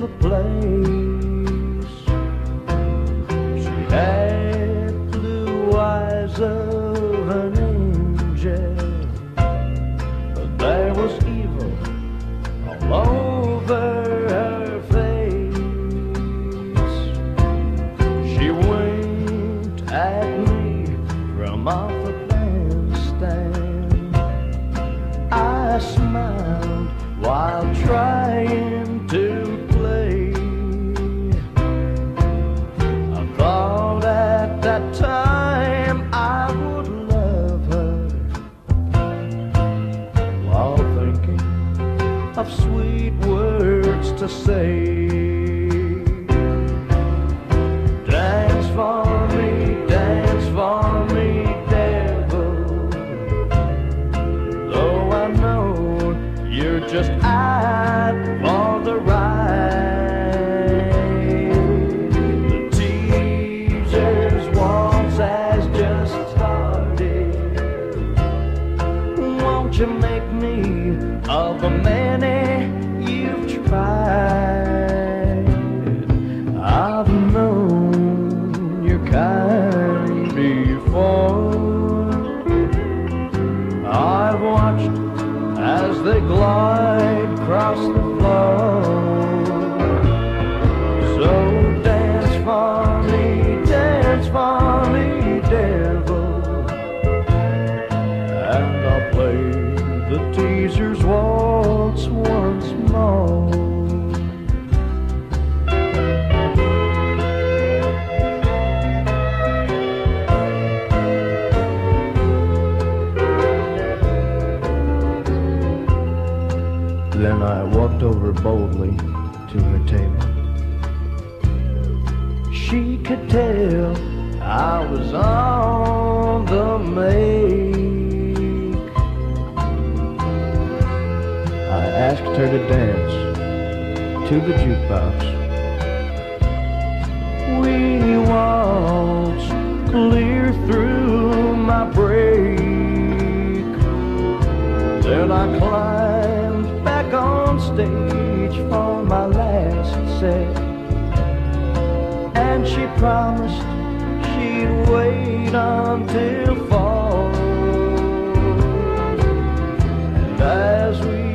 the place. She had blue eyes of an angel, but there was evil all over her face. She winked at me from off the bandstand. I smiled while trying of sweet words to say. Dance for me, dance for me, devil. Though I know you're just out they glide across the floor. So dance for me, dance for me, devil. And I'll play the teaser's waltz once more. Then I walked over boldly to her table. She could tell I was on the make. I asked her to dance to the jukebox. We waltzed clear through my break. Then I climbed And she promised she'd wait until fall. And as we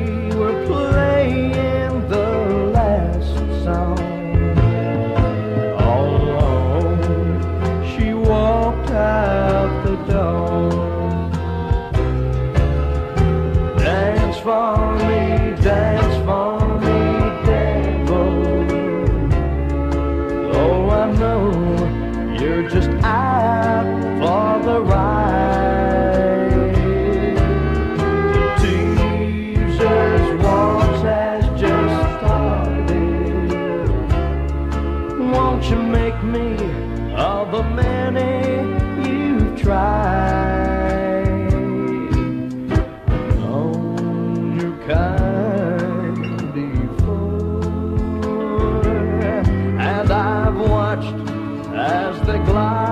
Won't you make me of the many you've tried? Oh, known your kind before, and I've watched as they glide